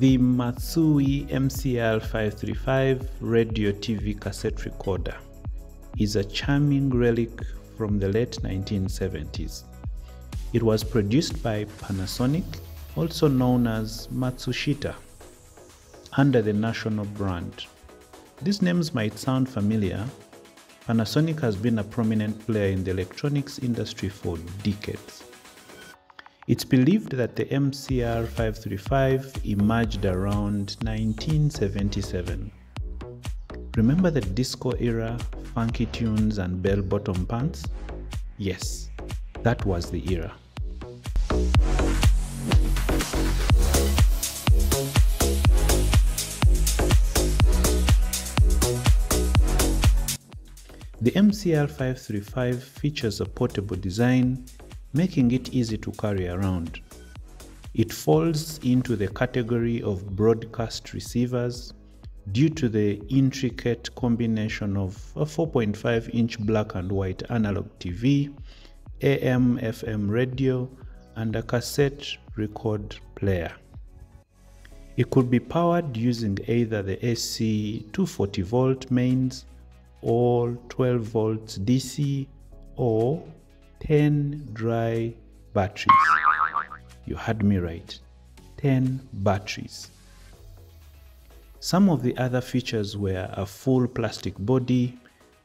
The Matsui MCR535 radio TV cassette recorder is a charming relic from the late 1970s. It was produced by Panasonic, also known as Matsushita, under the national brand. These names might sound familiar. Panasonic has been a prominent player in the electronics industry for decades. It's believed that the MCR 535 emerged around 1977. Remember the disco era, funky tunes, and bell bottom pants? Yes, that was the era. The MCR 535 features a portable design, making it easy to carry around. It falls into the category of broadcast receivers due to the intricate combination of a 4.5 inch black and white analog TV, AM FM radio, and a cassette record player. It could be powered using either the AC 240 volt mains or 12 volts DC or 10 dry batteries. You heard me right 10 batteries. Some of the other features were a full plastic body,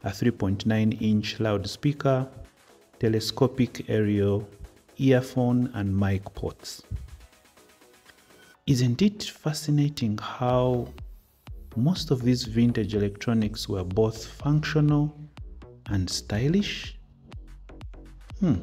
a 3.9 inch loudspeaker, telescopic aerial, earphone, and mic ports. Isn't it fascinating how most of these vintage electronics were both functional and stylish? Hmm.